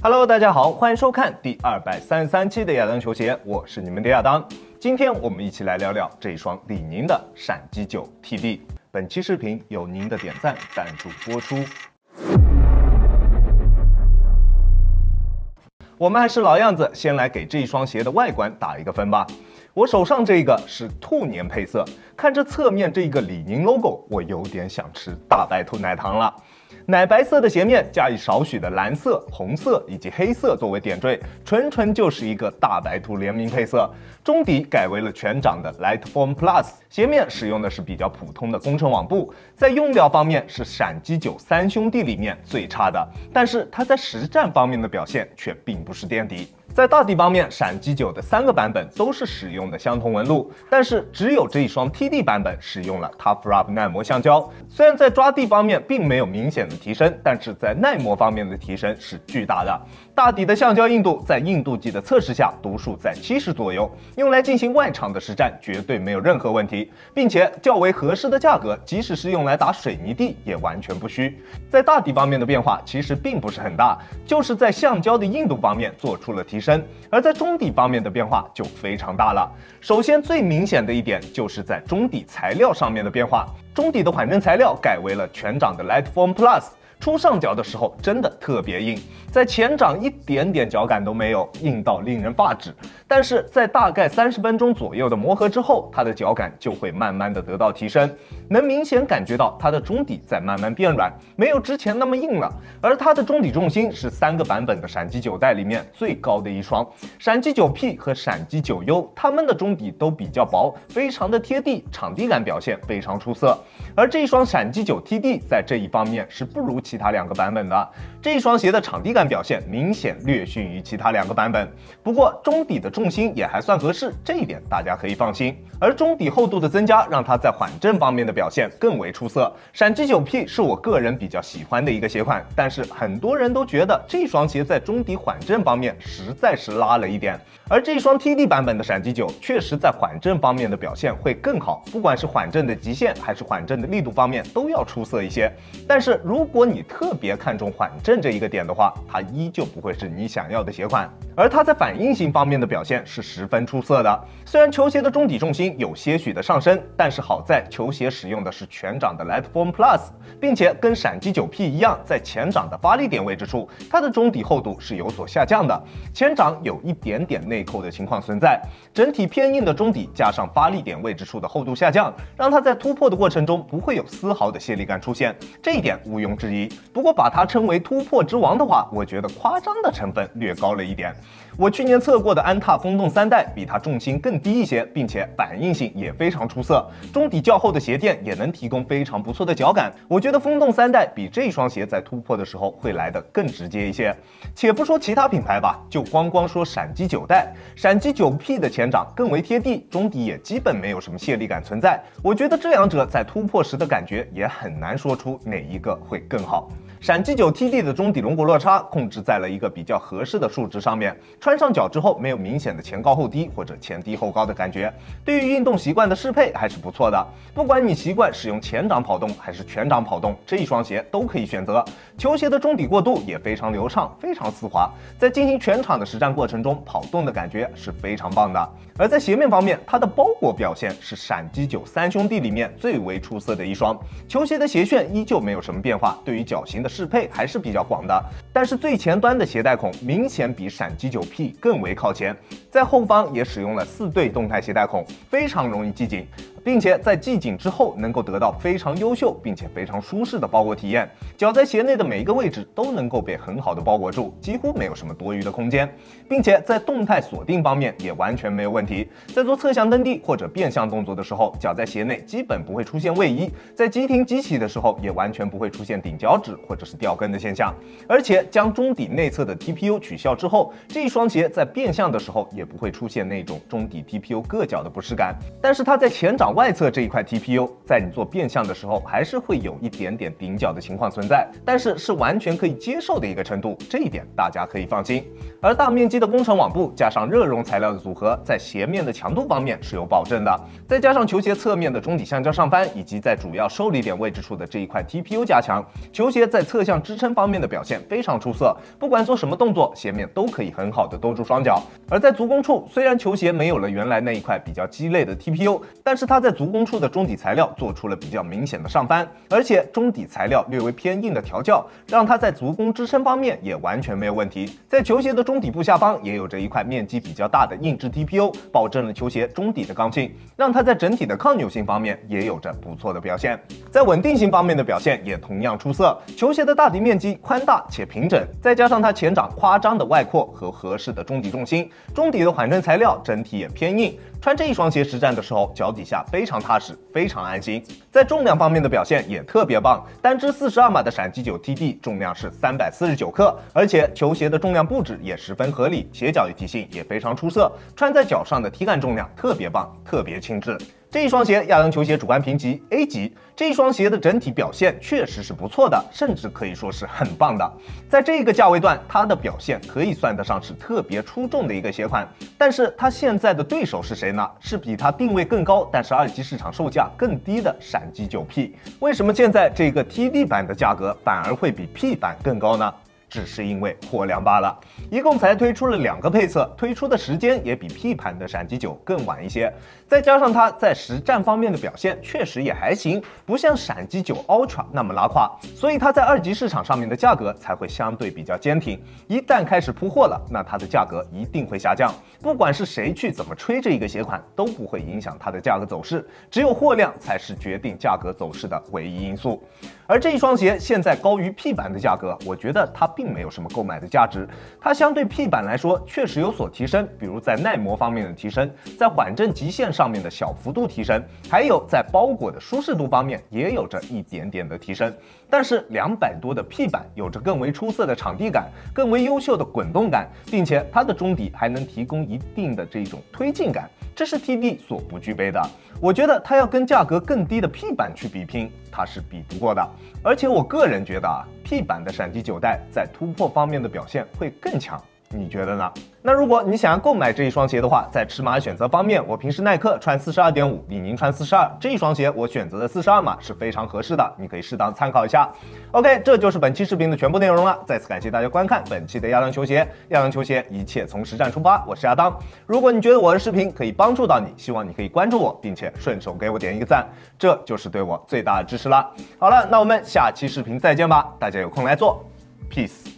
Hello，大家好，欢迎收看第二百三十三期的亚当球鞋，我是你们的亚当。今天我们一起来聊聊这一双李宁的闪击九 TB。本期视频由您的点赞赞助播出。我们还是老样子，先来给这一双鞋的外观打一个分吧。我手上这个是兔年配色，看着侧面这一个李宁 logo，我有点想吃大白兔奶糖了。奶白色的鞋面加以少许的蓝色、红色以及黑色作为点缀，纯纯就是一个大白兔联名配色。中底改为了全掌的 Lightform Plus，鞋面使用的是比较普通的工程网布，在用料方面是闪击九三兄弟里面最差的，但是它在实战方面的表现却并不是垫底。在大底方面，闪击九的三个版本都是使用的相同纹路，但是只有这一双 TD 版本使用了 Tough Rub 耐磨橡胶。虽然在抓地方面并没有明显的提升，但是在耐磨方面的提升是巨大的。大底的橡胶硬度在硬度计的测试下，读数在七十左右，用来进行外场的实战绝对没有任何问题，并且较为合适的价格，即使是用来打水泥地也完全不虚。在大底方面的变化其实并不是很大，就是在橡胶的硬度方面做出了提升。而在中底方面的变化就非常大了。首先最明显的一点就是在中底材料上面的变化，中底的缓震材料改为了全掌的 Lightform Plus。出上脚的时候真的特别硬，在前掌一点点脚感都没有，硬到令人发指。但是在大概三十分钟左右的磨合之后，它的脚感就会慢慢的得到提升，能明显感觉到它的中底在慢慢变软，没有之前那么硬了。而它的中底重心是三个版本的闪击九代里面最高的一双，闪击九 P 和闪击九 U，它们的中底都比较薄，非常的贴地，场地感表现非常出色。而这一双闪击九 TD 在这一方面是不如。其他两个版本的这一双鞋的场地感表现明显略逊于其他两个版本，不过中底的重心也还算合适，这一点大家可以放心。而中底厚度的增加，让它在缓震方面的表现更为出色。闪击九 P 是我个人比较喜欢的一个鞋款，但是很多人都觉得这双鞋在中底缓震方面实在是拉了一点。而这双 TD 版本的闪击九确实在缓震方面的表现会更好，不管是缓震的极限还是缓震的力度方面都要出色一些。但是如果你你特别看重缓震这一个点的话，它依旧不会是你想要的鞋款。而它在反应性方面的表现是十分出色的。虽然球鞋的中底重心有些许的上升，但是好在球鞋使用的是全掌的 Lightform Plus，并且跟闪击九 P 一样，在前掌的发力点位置处，它的中底厚度是有所下降的。前掌有一点点内扣的情况存在，整体偏硬的中底加上发力点位置处的厚度下降，让它在突破的过程中不会有丝毫的泄力感出现，这一点毋庸置疑。不过把它称为突破之王的话，我觉得夸张的成分略高了一点。我去年测过的安踏风洞三代比它重心更低一些，并且反应性也非常出色，中底较厚的鞋垫也能提供非常不错的脚感。我觉得风洞三代比这双鞋在突破的时候会来得更直接一些。且不说其他品牌吧，就光光说闪击九代，闪击九 P 的前掌更为贴地，中底也基本没有什么泄力感存在。我觉得这两者在突破时的感觉也很难说出哪一个会更好。好。闪击九 TD 的中底轮毂落差控制在了一个比较合适的数值上面，穿上脚之后没有明显的前高后低或者前低后高的感觉，对于运动习惯的适配还是不错的。不管你习惯使用前掌跑动还是全掌跑动，这一双鞋都可以选择。球鞋的中底过渡也非常流畅，非常丝滑，在进行全场的实战过程中，跑动的感觉是非常棒的。而在鞋面方面，它的包裹表现是闪击九三兄弟里面最为出色的一双。球鞋的鞋楦依旧没有什么变化，对于脚型的。适配还是比较广的，但是最前端的鞋带孔明显比闪击九 P 更为靠前，在后方也使用了四对动态鞋带孔，非常容易系紧。并且在系紧之后，能够得到非常优秀并且非常舒适的包裹体验。脚在鞋内的每一个位置都能够被很好的包裹住，几乎没有什么多余的空间。并且在动态锁定方面也完全没有问题。在做侧向蹬地或者变向动作的时候，脚在鞋内基本不会出现位移。在急停急起的时候，也完全不会出现顶脚趾或者是掉跟的现象。而且将中底内侧的 TPU 取消之后，这一双鞋在变向的时候也不会出现那种中底 TPU 硌脚的不适感。但是它在前掌外侧这一块 TPU，在你做变相的时候，还是会有一点点顶角的情况存在，但是是完全可以接受的一个程度，这一点大家可以放心。而大面积的工程网布加上热熔材料的组合，在鞋面的强度方面是有保证的，再加上球鞋侧面的中底橡胶上翻，以及在主要受力点位置处的这一块 TPU 加强，球鞋在侧向支撑方面的表现非常出色，不管做什么动作，鞋面都可以很好的兜住双脚。而在足弓处，虽然球鞋没有了原来那一块比较鸡肋的 TPU，但是它它在足弓处的中底材料做出了比较明显的上翻，而且中底材料略微偏硬的调教，让它在足弓支撑方面也完全没有问题。在球鞋的中底部下方也有着一块面积比较大的硬质 TPU，保证了球鞋中底的刚性，让它在整体的抗扭性方面也有着不错的表现。在稳定性方面的表现也同样出色。球鞋的大底面积宽大且平整，再加上它前掌夸张的外扩和合适的中底重心，中底的缓震材料整体也偏硬。穿这一双鞋实战的时候，脚底下非常踏实，非常安心。在重量方面的表现也特别棒，单支四十二码的闪击九 TD 重量是三百四十九克，而且球鞋的重量布置也十分合理，鞋脚一体性也非常出色，穿在脚上的体感重量特别棒，特别轻质。这一双鞋亚当球鞋主观评级 A 级，这一双鞋的整体表现确实是不错的，甚至可以说是很棒的。在这个价位段，它的表现可以算得上是特别出众的一个鞋款。但是它现在的对手是谁呢？是比它定位更高，但是二级市场售价更低的闪击九 P。为什么现在这个 TD 版的价格反而会比 P 版更高呢？只是因为货量罢了，一共才推出了两个配色，推出的时间也比 P 版的闪击九更晚一些。再加上它在实战方面的表现确实也还行，不像闪击九 Ultra 那么拉胯，所以它在二级市场上面的价格才会相对比较坚挺。一旦开始铺货了，那它的价格一定会下降。不管是谁去怎么吹这一个鞋款，都不会影响它的价格走势。只有货量才是决定价格走势的唯一因素。而这一双鞋现在高于 P 版的价格，我觉得它并没有什么购买的价值。它相对 P 版来说确实有所提升，比如在耐磨方面的提升，在缓震极限上面的小幅度提升，还有在包裹的舒适度方面也有着一点点的提升。但是两百多的 P 版有着更为出色的场地感，更为优秀的滚动感，并且它的中底还能提供一定的这种推进感，这是 TD 所不具备的。我觉得它要跟价格更低的 P 版去比拼，它是比不过的。而且我个人觉得啊，P 版的闪击九代在突破方面的表现会更强。你觉得呢？那如果你想要购买这一双鞋的话，在尺码选择方面，我平时耐克穿四十二点五，李宁穿四十二，这一双鞋我选择的四十二码是非常合适的，你可以适当参考一下。OK，这就是本期视频的全部内容了。再次感谢大家观看本期的亚当球鞋，亚当球鞋一切从实战出发，我是亚当。如果你觉得我的视频可以帮助到你，希望你可以关注我，并且顺手给我点一个赞，这就是对我最大的支持了。好了，那我们下期视频再见吧，大家有空来做，peace。